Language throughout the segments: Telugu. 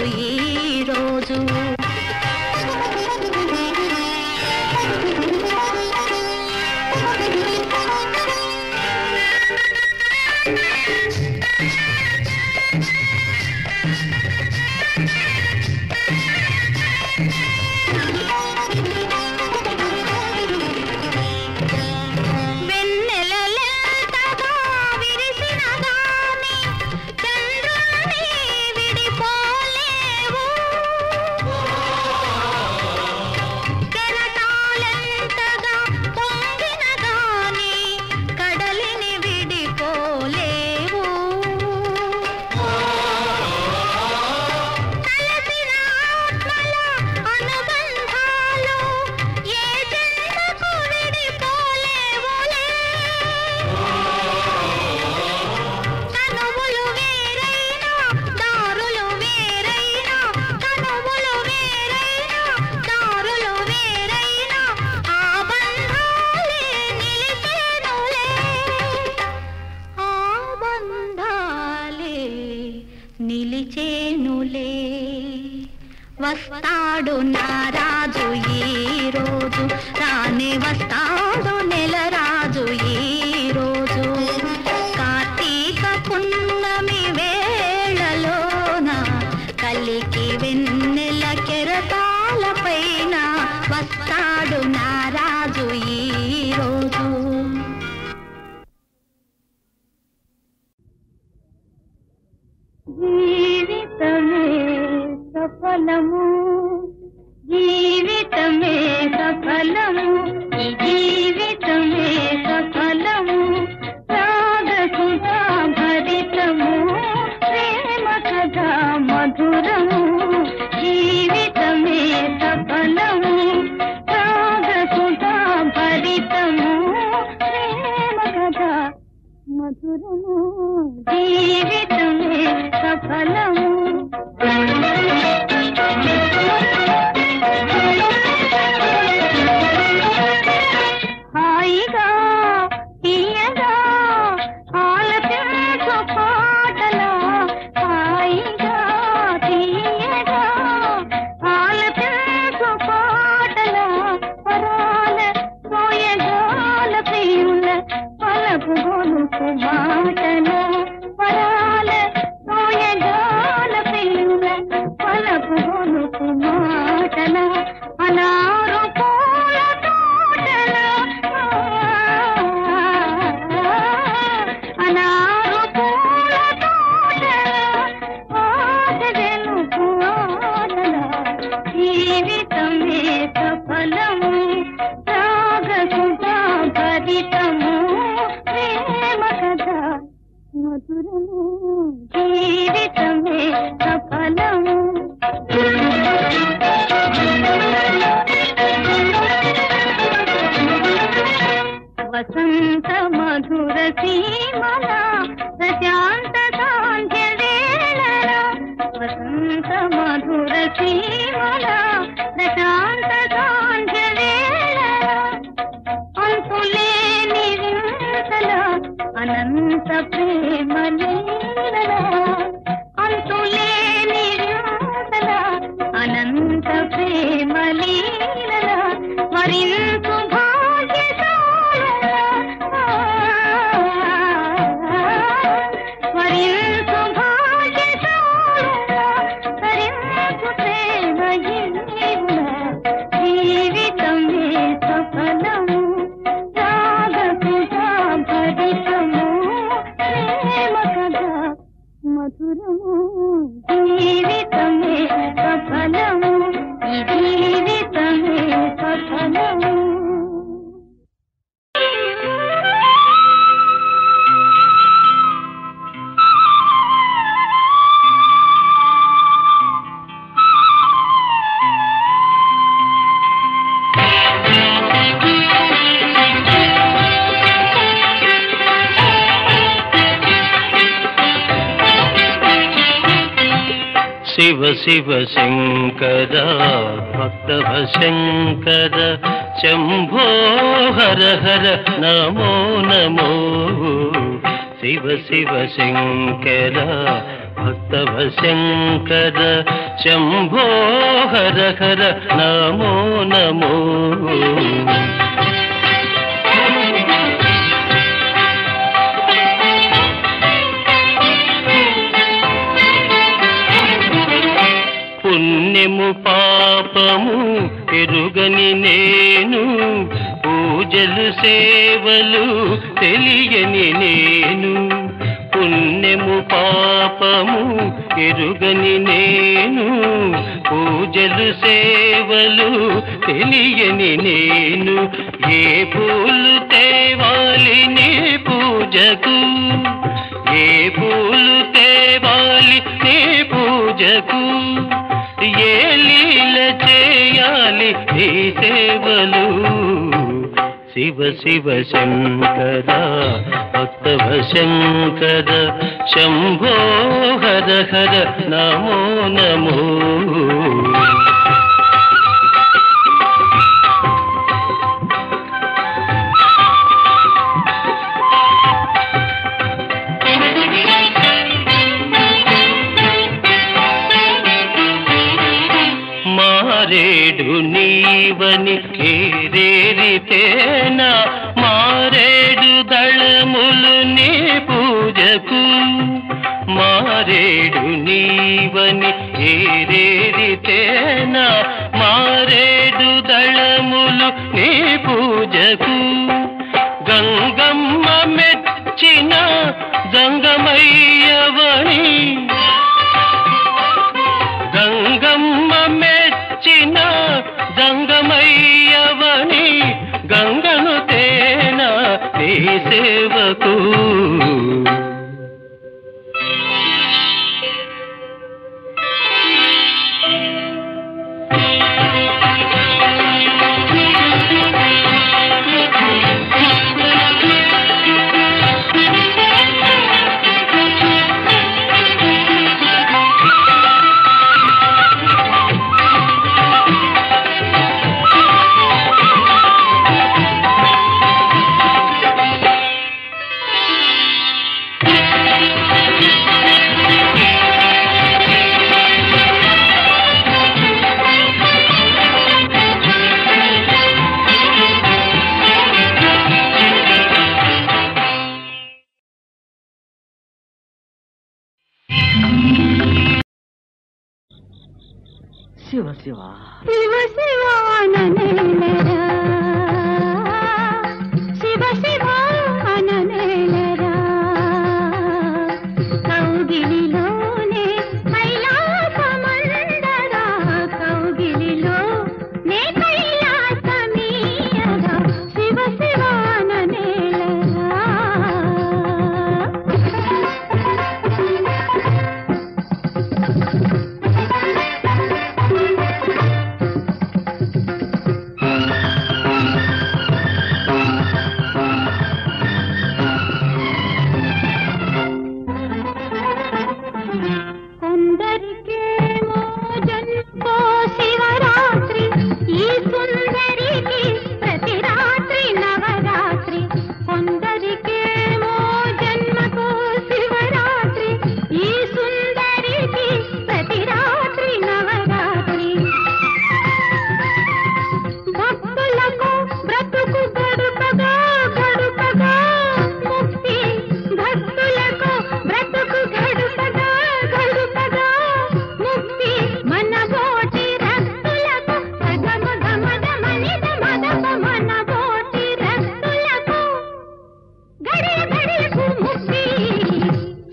రాజు శివ శివ శంకర భక్తవ శంకర శంభో హర హర నమో నమో. శివ శివ శంకర భక్తవ శంకర శంభో హర హర నమో నమో. పుణ్యము పాపము ఎరుగని నేను పూజలు సేవలు తెలియని నేను. పుణ్యము పాపము ఎరుగని నేను పూజలు సేవలు తెలియని నేను. ఏ పూలు తేవాలి నీ పూజకు ఏ పూలు తేవాలి నీ పూజకు? ఏ లీల చేయాలి ఈ సేవలు? శివ శివ శంకర భక్తవ శంకర శంభో హర హర నమో నమో. మారేడు నీవని కేరేరితేనా మారేడు దళములు నీ పూజకు. మారేడు నీవని కేరేరితేనా మారేడు దళములు నీ పూజకు. గంగమ్మ మెచ్చిన గంగమయ్య ತೂ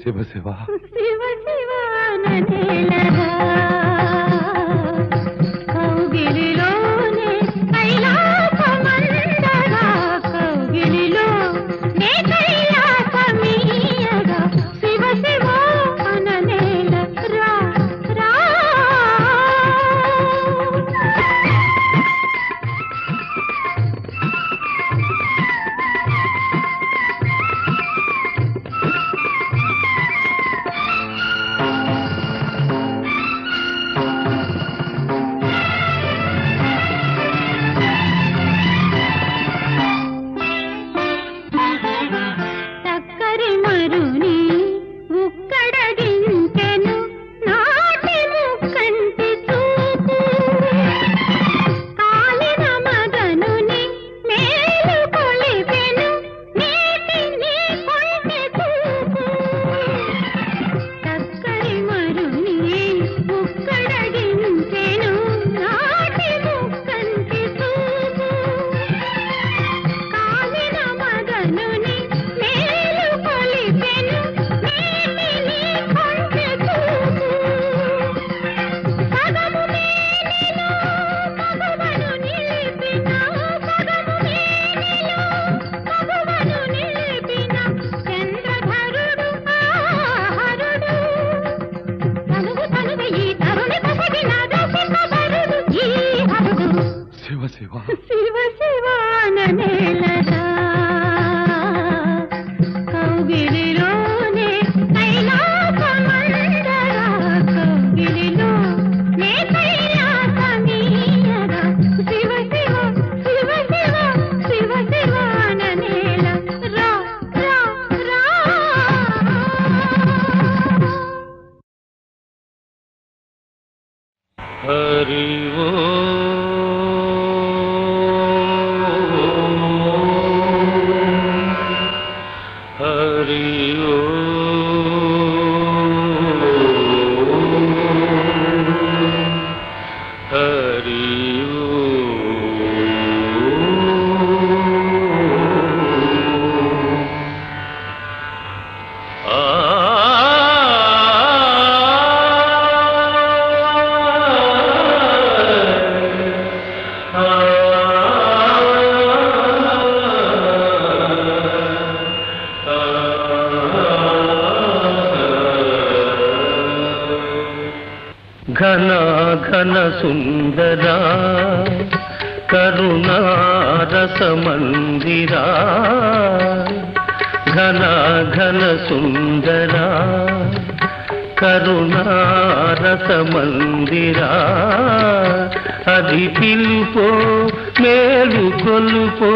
శివ శివ శివ శివాననేలగా కౌగిలిలోనే సుందరా కరుణారసమందిరా ఘన ఘన సుందరా కరుణారసమందిరా అది పిలుపో మేలు కొలుపో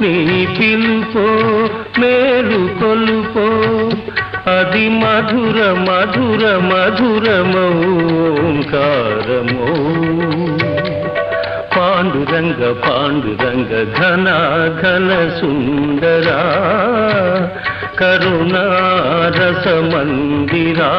నీ పిలుపో మేలు కొలుపో అది మధుర మధుర మధురమౌంకారమో పాండురంగ పాండురంగ ఘన ఘన సుందరా కరుణారస మందిరా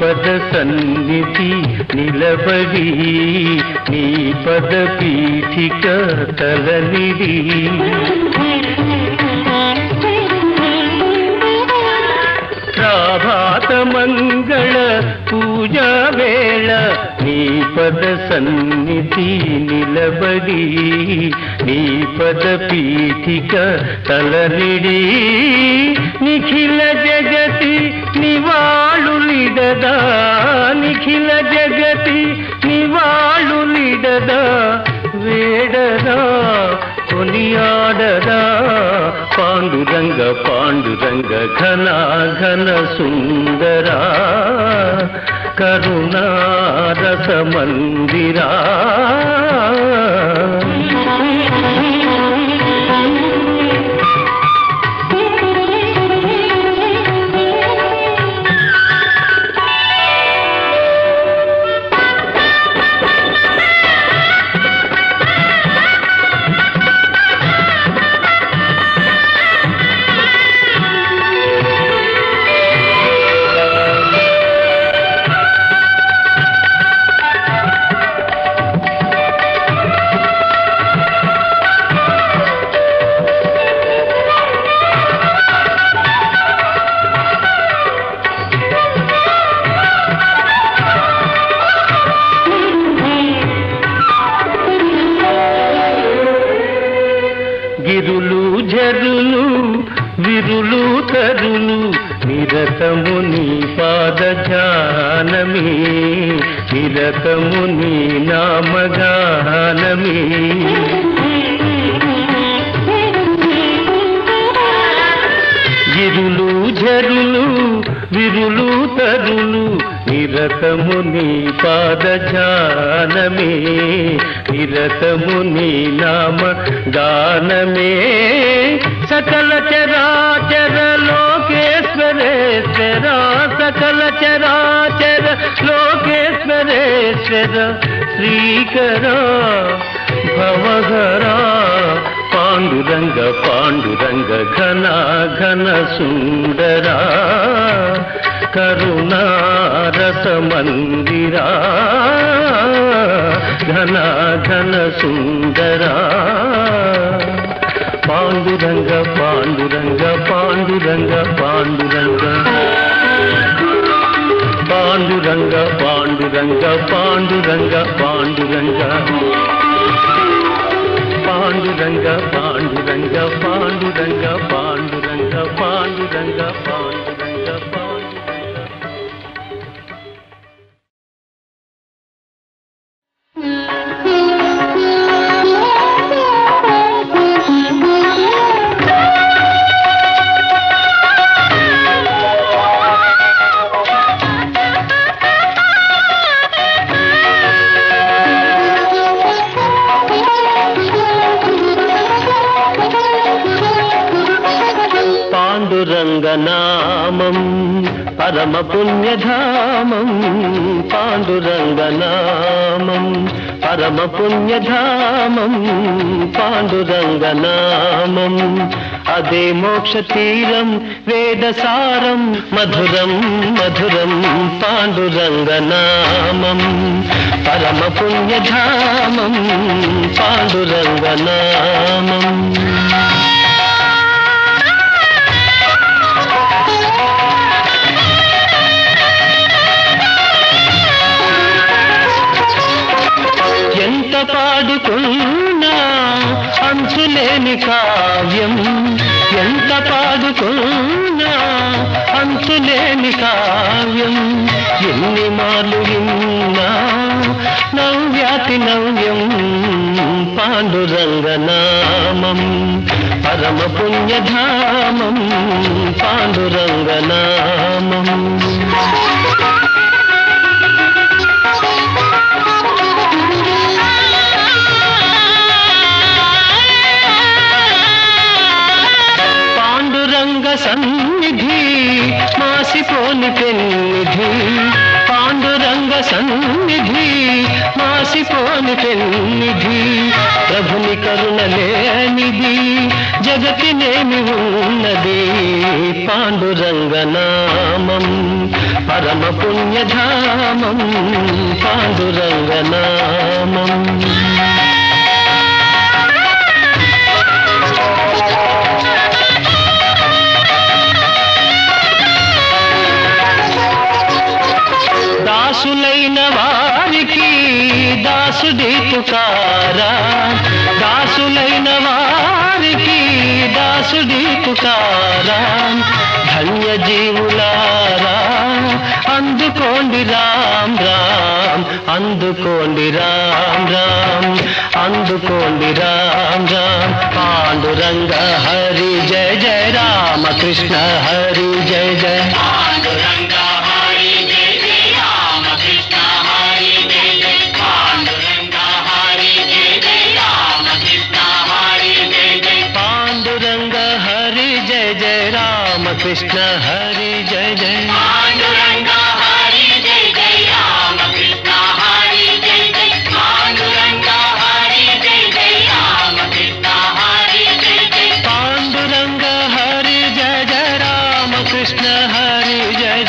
పద సన్నిధి నిలబడి నీ పద పీఠిక తలనిడి ప్రాభాత మంగళ పూజా వేళ నీ పద సన్నిధి నిలబడి నీ పద పీఠిక తలనిడి ನೀಡದ ನಿಖಿಲ ಜಗತಿ ನಿವಾಳು ನೀಡದ వేడద కొనియాడద పాండురంగ పాండురంగ ఘన ఘన సుందర కరుణారస మందిరా. లోకేశ్వరేశ్వర శ్రీకర భవఘరా పాండురంగ పాండురంగ ఘన ఘన సుందరా కరుణారత మందిరా ఘన ఘన సుందరా పాండురంగ పాండురంగ పాండురంగ పాండురంగ పాండురంగ పాండురంగ పాండురంగ పాండురంగ పాండురంగ పాండురంగ పాండురంగ పాండురంగ పాండురంగ పాండురంగ పరమ పుణ్యధామం పాండురంగనామం. పరమ పుణ్యధామం పాండురంగనామం. అదే మోక్ష తీరం వేదసారం మధురం మధురం పాండురంగనామం. పరమ పుణ్యధామం పాండురంగనామం. ఎంత పాడుకున్నా? అంచులేని కావ్యం ఎంత పాడుకున్నా? అంచులేని కావ్యం ఎన్ని మాలు విన్నా? నవ్యాతి నవ్యం పాండురంగనామం పరమ పుణ్యధామం పాండురంగనామం. మాసిపోని పెన్నిధి పాండురంగ సన్నిధి మాసిపోని పెన్నిధి ప్రభుని కరుణ లేనిది జగతినేమి ఉన్నది పాండురంగ నామం పరమ పుణ్యధామం పాండురంగ నామం. దాసుడి పుకారా దాసులైన వారికి దాసుడి పుకారా ధన్య జీవులారా అందుకోండి రామ్ రామ్ అందుకోండి రామ్ రామ్ అందుకోండి రామ్ రామ్. పాండురంగ హరి జయ జయ రామకృష్ణ హరి జయ జయ. कृष्ण हरि जय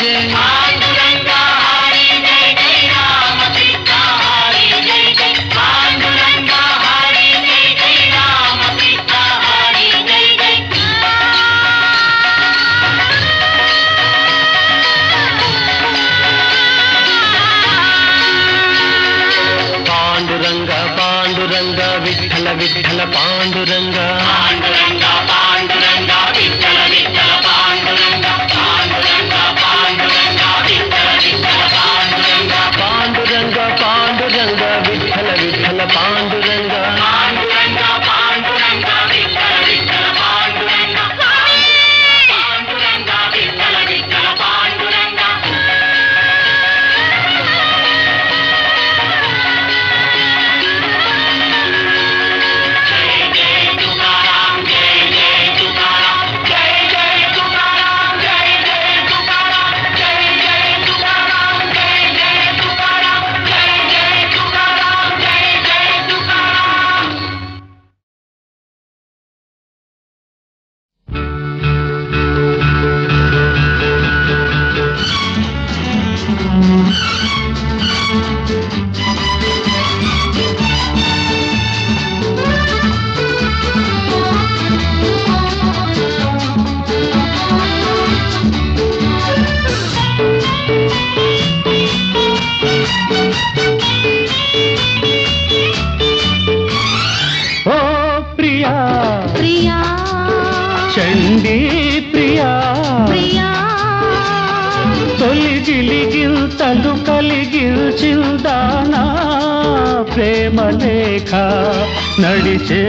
నడిచే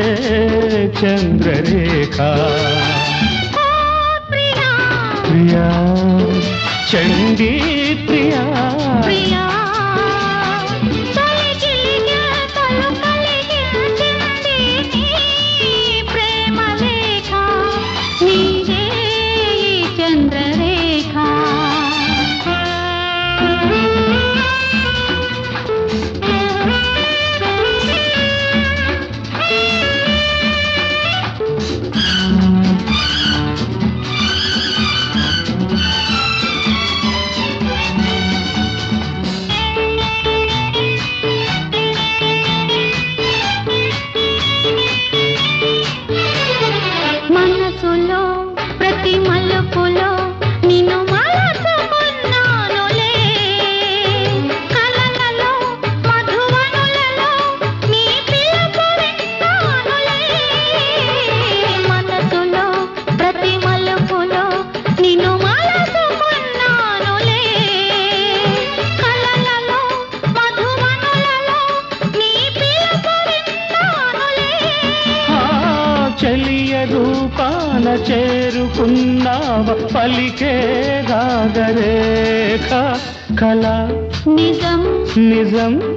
చంద్రరేఖ ప్రియా చండీ కళ. నిజం. నిజం.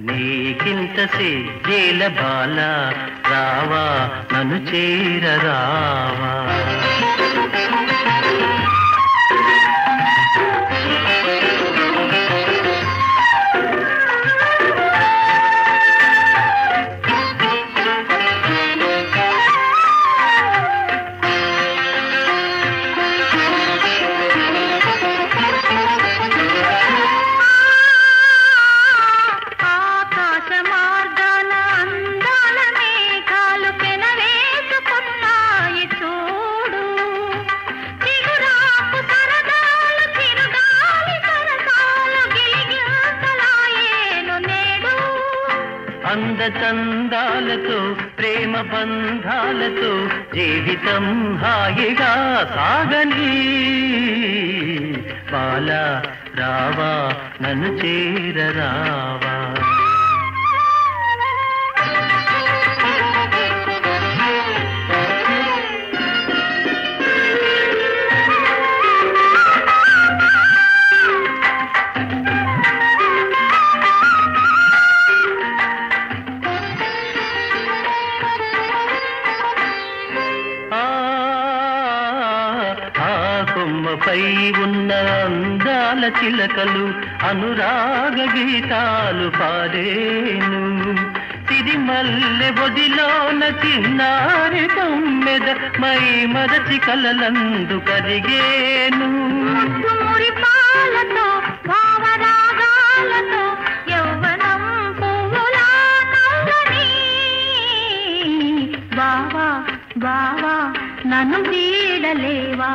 నీకింత సేల బాల రావా నన్ను చేరరావా. చందాలతో ప్రేమ బంధాలతో జీవితం హాయిగా సాగని. బాల రావా నన్ను చేరరావా? చిలకలు అనురాగ గీతాలు పాడేను. తిది మల్లె బొదిలోన చిన్నారి తొమ్మిద మై మరచి కలలందు కరిగేను పాలతో బావా బావా నన్ను వీడలేవా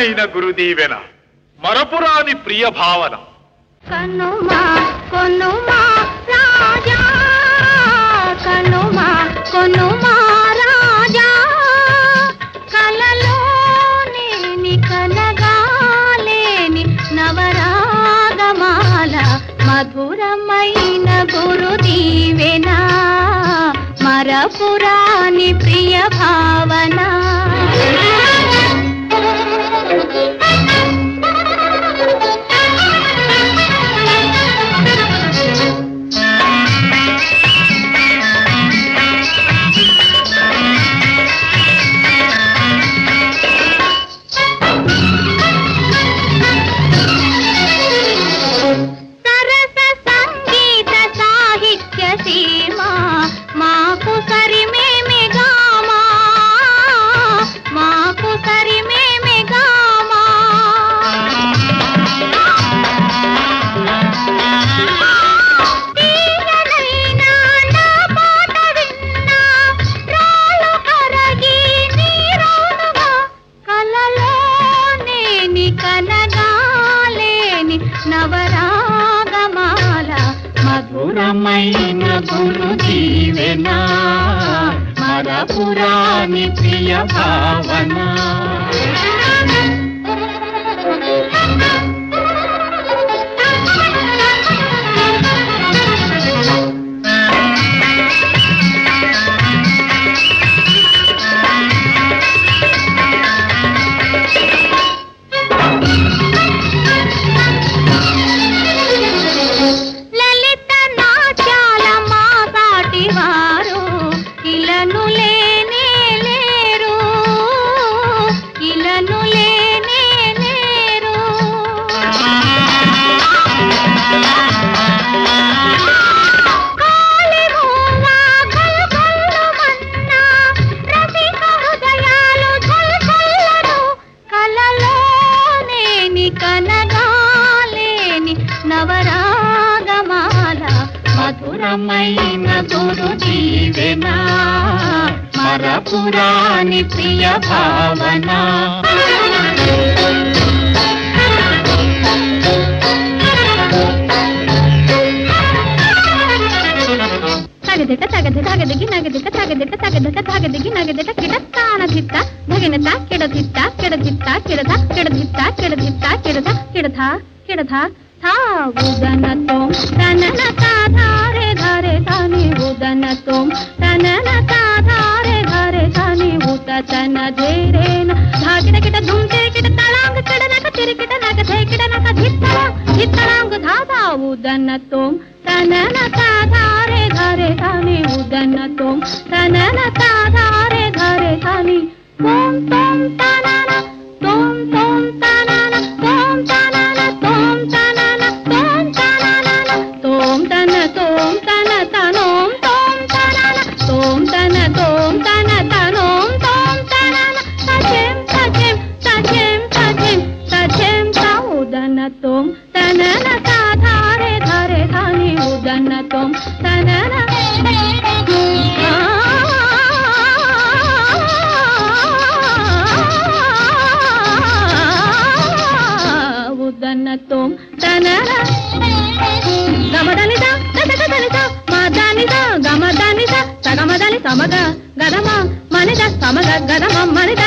మధురమైన గురుదీవెన మరపురాని ప్రియ భావన. కనుమా కొనుమా రాజా కనుమా కొనుమా రాజా. కలలోనేని కనగాలేని నవరాగమాల మధురమైన గురుదీవెన మరపురాని ప్రియ భావనా. प्रिय भावना ತಗದಿಟ್ಟ ತಗದೆ ತಗದಿಗಿ ನಗದಿಟ್ಟ ತಗದಿಟ್ಟ ತಗದಟ ತಗದಿಗಿ ನಗದಿಟ್ಟ ಕಿಡ ತಾಣದಿಟ್ಟ ಧಗಿನತ ಕೆಡದಿಟ್ಟ ಕೆಡದಿಟ್ಟ ಕೆಡದ ಕೆಡದಿಟ್ಟ ಕೆಡದಿಟ್ಟ ಕೆಡದ ಕೆಡದ ಕೆಡದ ಥಾವುದನ ತೋಂ ತನ ఉదనతోం తనన ధారే ధారే తాని ఉదనతోం తనన తాధారే ధరే తాని తోం తోం తనన తోం తోం తనన తోం తనన తోం తనన తోం తనన తోం తన తోం తన తనోం తోం తనన తోం తన తోం తన తనోం. గదమా మనిద సమగ గదమ మనిద.